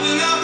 will are.